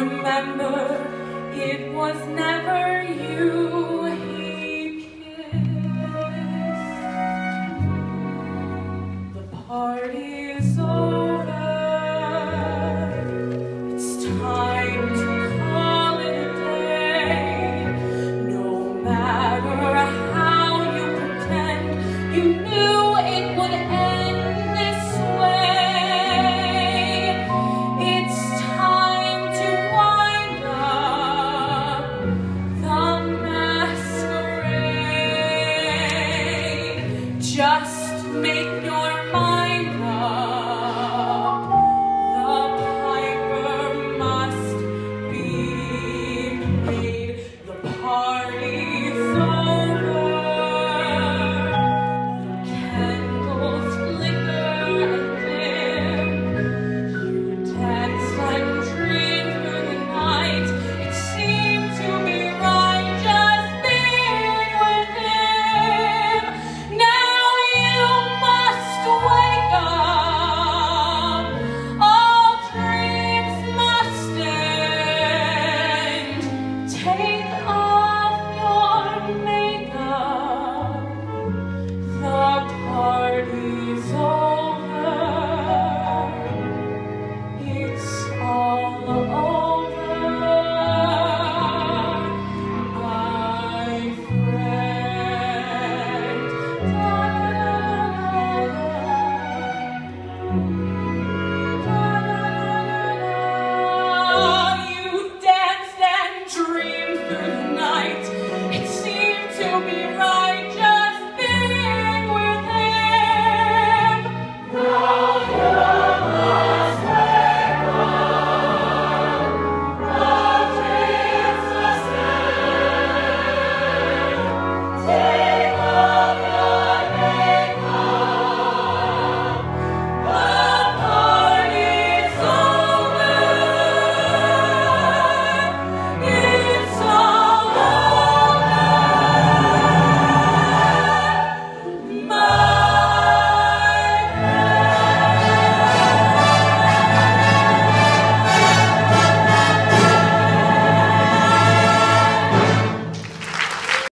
remember it was never you. make your to be right.